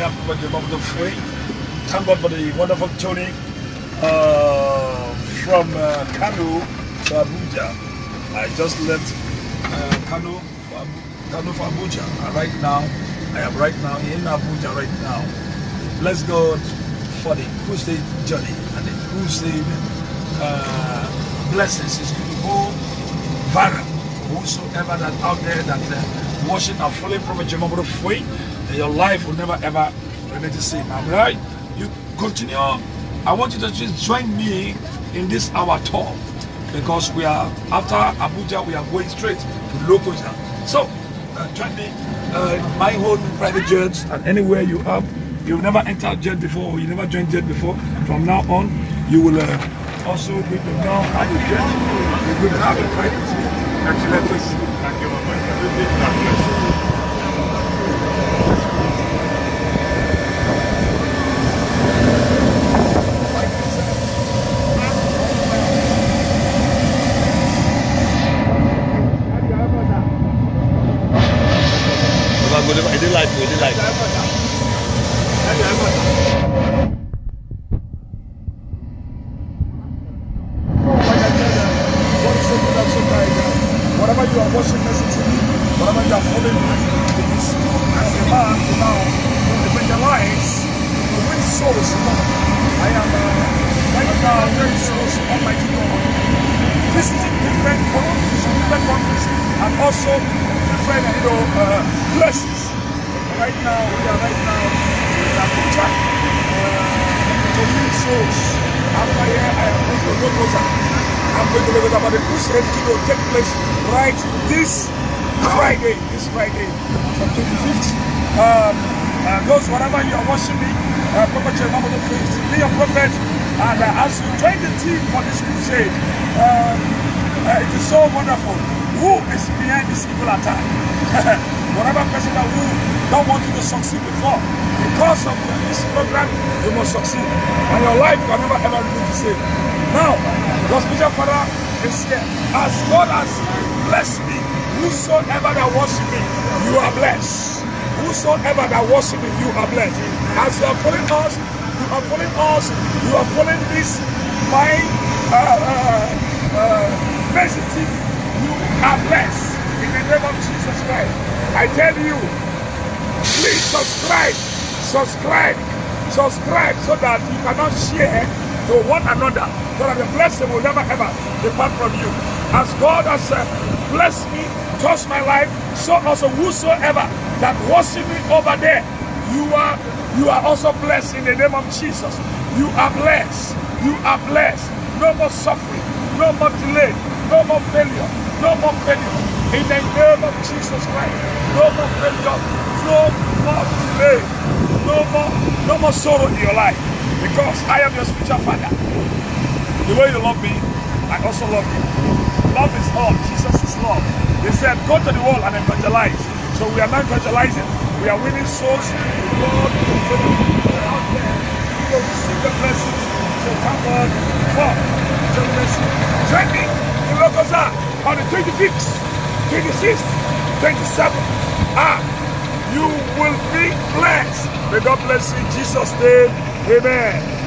I am Jemam the Free. Thank God for the wonderful Tony uh, from uh, to Abuja. I just left uh, Kano, for Abuja. And right now, I am right now in Abuja right now. Bless God for the crusade journey and the crusade uh, blessings is to go viral. Whosoever that out there that uh, watching and following Prophet Jemam Free, your life will never ever remain the same. Am right? You continue. I want you to just join me in this our tour because we are after Abuja, we are going straight to Lokoja. So uh, join me. Uh, my own private jet and anywhere you are, you've never entered jet before, or you never joined jet before. From now on, you will uh, also be to now have a jet. You're going to have a private jet. Excellent. Thank you very much. God bless you. Baba go dey dey light go dey light. Whatever you are watching, listen to me. Whatever you are following, it is I am a man to now evangelize to win souls. to God. I am uh, right now winning souls to Almighty God, visiting different countries, different countries, and also different you know uh, places. Right now, we are right now in Abuja uh, to win souls. After here, I am going to Lokoja. I'm going to Lokoja, but the crusade will take place right this Friday. This Friday, from 25th. Um, uh, those wherever you are watching me, uh, Prophet Jeremiah the be a prophet, and uh, as you join the team for this crusade, um, uh, it is so wonderful. Who is behind this evil attack? Whatever person that who don't want you to succeed before, because of this program, you must succeed, and your life can never ever remain the same. Now, your spiritual father is here. As God has blessed me, whosoever that worship me, you are blessed. Whosoever that worship me, you are blessed. As you are following us, you are following us, you are following this my uh, uh, uh, message. You are blessed in the name of Jesus Christ. I tell you, please subscribe, subscribe, subscribe so that you cannot share to one another so that the blessing will never ever depart from you. As God has uh, blessed me, touched my life, so also whosoever that worship me over there, you are you are also blessed in the name of Jesus. You are blessed. You are blessed. No more suffering, no more delay, no more failure, no more failure. In the name of Jesus Christ, no more failure, no more delay, no more, no more sorrow in your life. Because I am your spiritual father. The way you love me, I also love you. Love is all. Jesus is love. They said, go to the world and evangelize. So we are not evangelizing. We are winning souls. Lord, out there. So receive the blessings. So come on, come. Join me Lokoja on the 25th, 26th, 27th. Ah, you will be blessed. May God bless you in Jesus' name. Amen.